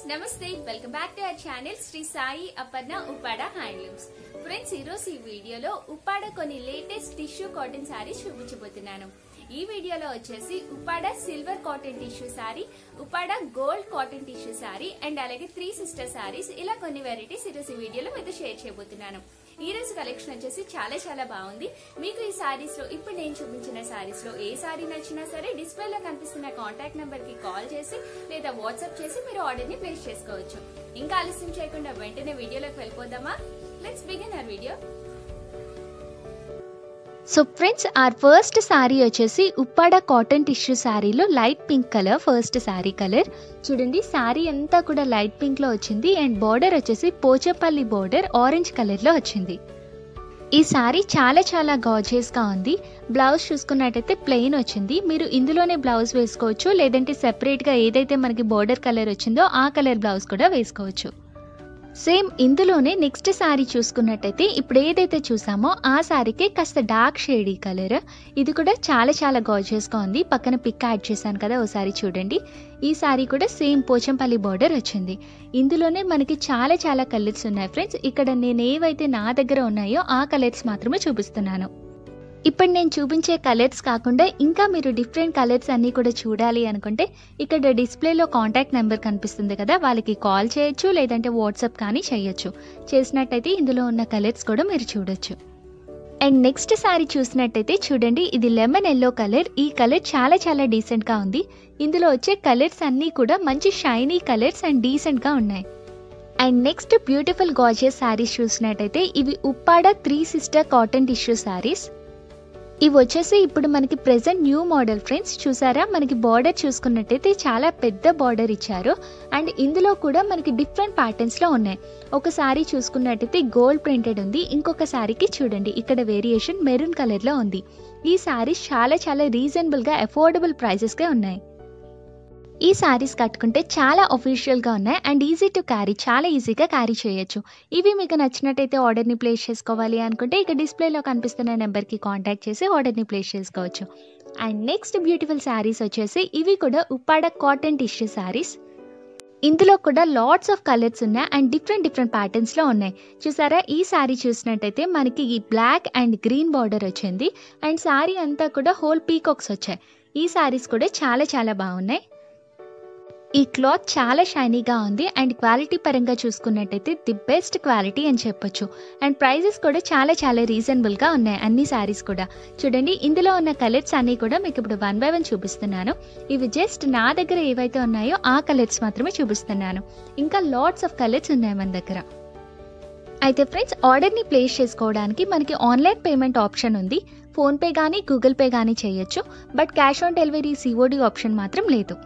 Friends నమస్తే. Welcome back to our channel Shri Sai Aparna Uppada handlooms. Friends ఈరోజు ఈ వీడియోలో ఉప్పాడ కొన్ని లేటెస్ట్ టిష్యూ కాటన్ శారీస్ చూపించబోతున్నాను. ఈ వీడియోలో వచ్చేసి Uppada silver cotton tissue sari Uppada gold cotton tissue sari and అలాగే త్రీ సిస్టర్ శారీస్ ఇలా కొన్ని వెరైటీస్ ఈరోజు ఈ వీడియోలో మీతో షేర్ చేయబోతున్నాను. ఈ రోజు కలెక్షన్ వచ్చేసి చాలా చాలా బాగుంది. మీకు ఈ సారీస్లో ఇప్పుడు నేను చూపించిన సారీస్లో ఏ సారీ నచ్చినా సరే డిస్ప్లే లో కనిపిస్తున్న కాంటాక్ట్ నెంబర్కి కాల్ చేసి లేదా వాట్సాప్ చేసి మీరు ఆర్డర్ని ప్లేస్ చేసుకోవచ్చు. ఇంకా ఆలస్యం చేయకుండా వెంటనే వీడియోలోకి వెళ్ళిపోదామా? Let's begin our video so friends our first sari వచ్చేసి ఉప్పాడ కాటన్ టిష్యూ శారీలో light pink colour first sari colour చూడండి శారీ అంతా కూడా లైట్ పింక్లో వచ్చింది. అండ్ బార్డర్ వచ్చేసి పోచపల్లి బార్డర్ ఆరెంజ్ కలర్లో వచ్చింది. ఈ శారీ చాలా చాలా గార్జియస్గా ఉంది. బ్లౌజ్ చూసుకున్నట్టయితే ప్లెయిన్ వచ్చింది. మీరు ఇందులోనే బ్లౌజ్ వేసుకోవచ్చు. లేదంటే సెపరేట్గా ఏదైతే మనకి బార్డర్ కలర్ వచ్చిందో ఆ కలర్ బ్లౌజ్ కూడా వేసుకోవచ్చు. సేమ్ ఇందులోనే నెక్స్ట్ శారీ చూసుకున్నట్టయితే ఇప్పుడు ఏదైతే చూసామో ఆ శారీకి కాస్త డార్క్ షేడీ కలర్. ఇది కూడా చాలా చాలా గార్జియస్గా ఉంది. పక్కన పిక్ యాడ్ చేశాను కదా ఓసారి చూడండి. ఈ శారీ కూడా సేమ్ పోచంపల్లి బార్డర్ వచ్చింది. ఇందులోనే మనకి చాలా చాలా కలర్స్ ఉన్నాయి ఫ్రెండ్స్. ఇక్కడ నేను ఏవైతే నా దగ్గర ఉన్నాయో ఆ కలర్స్ మాత్రమే చూపిస్తున్నాను. ఇప్పుడు నేను చూపించే కలర్స్ కాకుండా ఇంకా మీరు డిఫరెంట్ కలర్స్ అన్నీ కూడా చూడాలి అనుకుంటే ఇక్కడ డిస్ప్లేలో కాంటాక్ట్ నెంబర్ కనిపిస్తుంది కదా వాళ్ళకి కాల్ చేయొచ్చు లేదంటే వాట్సాప్ కానీ చేయొచ్చు. చేసినట్టయితే ఇందులో ఉన్న కలర్స్ కూడా మీరు చూడొచ్చు. అండ్ నెక్స్ట్ సారీ చూసినట్టయితే చూడండి ఇది లెమన్ ఎల్లో కలర్. ఈ కలర్ చాలా చాలా డీసెంట్గా ఉంది. ఇందులో వచ్చే కలర్స్ అన్నీ కూడా మంచి షైనీ కలర్స్ అండ్ డీసెంట్గా ఉన్నాయి. And next beautiful gorgeous saris చూసినట్టయితే ఇవి Uppada three sister cotton tissue saris ఇవి వచ్చేసి ఇప్పుడు మనకి ప్రెసెంట్ న్యూ మోడల్ ఫ్రెండ్స్ చూసారా? మనకి బార్డర్ చూసుకున్నట్టయితే చాలా పెద్ద బార్డర్ ఇచ్చారు. అండ్ ఇందులో కూడా మనకి డిఫరెంట్ ప్యాటర్న్స్లో ఉన్నాయి. ఒక సారీ చూసుకున్నట్టయితే గోల్డ్ ప్రింటెడ్ ఉంది. ఇంకొక సారీకి చూడండి ఇక్కడ వేరియేషన్ మెరూన్ కలర్లో ఉంది. ఈ సారీస్ చాలా చాలా రీజనబుల్గా అఫోర్డబుల్ ప్రైజెస్గా ఉన్నాయి. ఈ శారీస్ కట్టుకుంటే చాలా ఒఫీషియల్గా ఉన్నాయి అండ్ ఈజీ టు క్యారీ చాలా ఈజీగా క్యారీ చేయొచ్చు. ఇవి మీకు నచ్చినట్టయితే ఆర్డర్ని ప్లేస్ చేసుకోవాలి అనుకుంటే ఇక డిస్ప్లేలో కనిపిస్తున్న నెంబర్కి కాంటాక్ట్ చేసి ఆర్డర్ని ప్లేస్ చేసుకోవచ్చు. అండ్ నెక్స్ట్ బ్యూటిఫుల్ శారీస్ వచ్చేసి ఇవి కూడా ఉప్పాడ కాటన్ టిష్యూ శారీస్ ఇందులో కూడా లాట్స్ ఆఫ్ కలర్స్ ఉన్నాయి అండ్ డిఫరెంట్ డిఫరెంట్ ప్యాటర్న్స్లో ఉన్నాయి. చూసారా? ఈ శారీ చూసినట్టయితే మనకి ఈ బ్లాక్ అండ్ గ్రీన్ బార్డర్ వచ్చింది. అండ్ శారీ అంతా కూడా హోల్ పీకాక్స్ వచ్చాయి. ఈ శారీస్ కూడా చాలా చాలా బాగున్నాయి. ఈ క్లాత్ చాలా షైనీగా ఉంది అండ్ క్వాలిటీ పరంగా చూసుకున్నట్టయితే ది బెస్ట్ క్వాలిటీ అని చెప్పొచ్చు. అండ్ ప్రైజెస్ కూడా చాలా చాలా రీజనబుల్గా ఉన్నాయి అన్ని శారీస్ కూడా. చూడండి ఇందులో ఉన్న కలర్స్ అన్నీ కూడా మీకు ఇప్పుడు వన్ బై వన్ చూపిస్తున్నాను. ఇవి జస్ట్ నా దగ్గర ఏవైతే ఉన్నాయో ఆ కలర్స్ మాత్రమే చూపిస్తున్నాను. ఇంకా లాట్స్ ఆఫ్ కలర్స్ ఉన్నాయి మన దగ్గర. అయితే ఫ్రెండ్స్ ఆర్డర్ని ప్లేస్ చేసుకోవడానికి మనకి ఆన్లైన్ పేమెంట్ ఆప్షన్ ఉంది. ఫోన్పే కానీ గూగుల్ పే కానీ చేయొచ్చు. But cash on delivery COD option మాత్రం లేదు.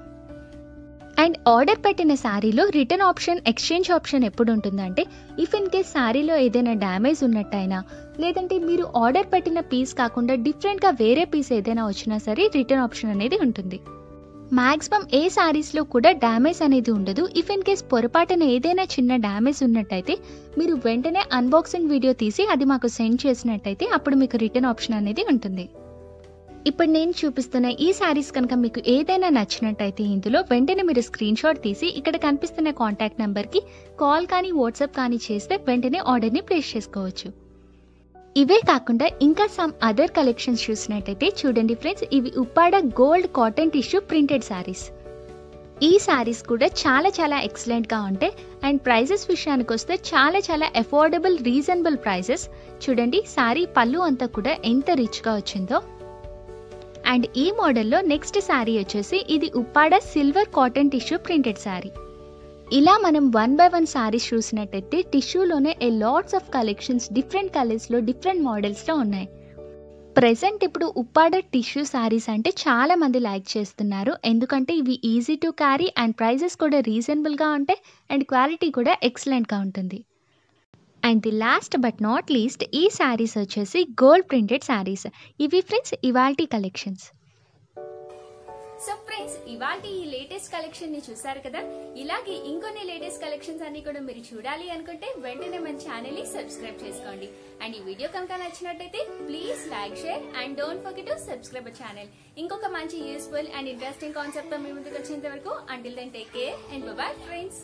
అండ్ ఆర్డర్ పెట్టిన శారీలో రిటర్న్ ఆప్షన్ ఎక్స్చేంజ్ ఆప్షన్ ఎప్పుడు ఉంటుందంటే ఇఫ్ ఇన్ కేస్ శారీలో ఏదైనా డ్యామేజ్ ఉన్నట్టయినా లేదంటే మీరు ఆర్డర్ పెట్టిన పీస్ కాకుండా డిఫరెంట్గా వేరే పీస్ ఏదైనా వచ్చినా సరే రిటర్న్ ఆప్షన్ అనేది ఉంటుంది. మ్యాక్సిమం ఏ శారీస్లో కూడా డ్యామేజ్ అనేది ఉండదు. ఇఫ్ ఇన్ కేస్ పొరపాటున ఏదైనా చిన్న డ్యామేజ్ ఉన్నట్టయితే మీరు వెంటనే అన్బాక్సింగ్ వీడియో తీసి అది మాకు సెండ్ చేసినట్టయితే అప్పుడు మీకు రిటర్న్ ఆప్షన్ అనేది ఉంటుంది. ఇప్పుడు నేను చూపిస్తున్న ఈ శారీస్ కనుక మీకు ఏదైనా నచ్చినట్టయితే ఇందులో వెంటనే మీరు స్క్రీన్ షాట్ తీసి ఇక్కడ కనిపిస్తున్న కాంటాక్ట్ నెంబర్కి కాల్ కానీ వాట్సాప్ కానీ చేస్తే వెంటనే ఆర్డర్ని ప్లేస్ చేసుకోవచ్చు. ఇవే కాకుండా ఇంకా సమ్ అదర్ కలెక్షన్స్ చూసినట్టయితే చూడండి ఫ్రెండ్స్ ఇవి Uppada gold cotton tissue printed saris ఈ శారీస్ కూడా చాలా చాలా ఎక్సలెంట్గా ఉంటాయి అండ్ ప్రైజెస్ విషయానికి వస్తే చాలా చాలా అఫోర్డబుల్ రీజనబుల్ ప్రైజెస్ చూడండి శారీ పళ్ళు అంతా కూడా ఎంత రిచ్గా వచ్చిందో. అండ్ ఈ మోడల్లో నెక్స్ట్ శారీ వచ్చేసి ఇది Uppada silver cotton tissue printed sari. ఇలా మనం వన్ బై వన్ శారీస్ చూసినట్టయితే టిష్యూలోనే a lots of collections different కలర్స్లో డిఫరెంట్ మోడల్స్లో ఉన్నాయి. ప్రెసెంట్ ఇప్పుడు ఉప్పాడ టిష్యూ శారీస్ అంటే చాలా మంది లైక్ చేస్తున్నారు. ఎందుకంటే ఇవి easy to carry and prices కూడా రీజనబుల్గా ఉంటాయి అండ్ క్వాలిటీ కూడా ఎక్సలెంట్గా ఉంటుంది. And the last but not least ఈ శారీస్ వచ్చేసి గోల్డ్ ప్రింటెడ్ శారీస్ ఇవి ఫ్రెండ్స్ ఇవాల్టీ కలెక్షన్స్ సో ఫ్రెండ్స్ ఇవాళ ఈ లేటెస్ట్ కలెక్షన్ని చూసారు కదా? ఇలాగే ఇంకొన్ని లేటెస్ట్ కలెక్షన్స్ అన్ని కూడా మీరు చూడాలి అనుకుంటే వెంటనే మన ఛానల్ని సబ్స్క్రైబ్ చేసుకోండి. అండ్ ఈ వీడియో కనుక నచ్చినట్టయితే please like share and don't forget to subscribe channel ఇంకొక మంచి యూస్ఫుల్ అండ్ ఇంట్రెస్టింగ్ కాన్సెప్ట్తో మీ ముందుకు వచ్చేంత వరకు until then take care and bye friends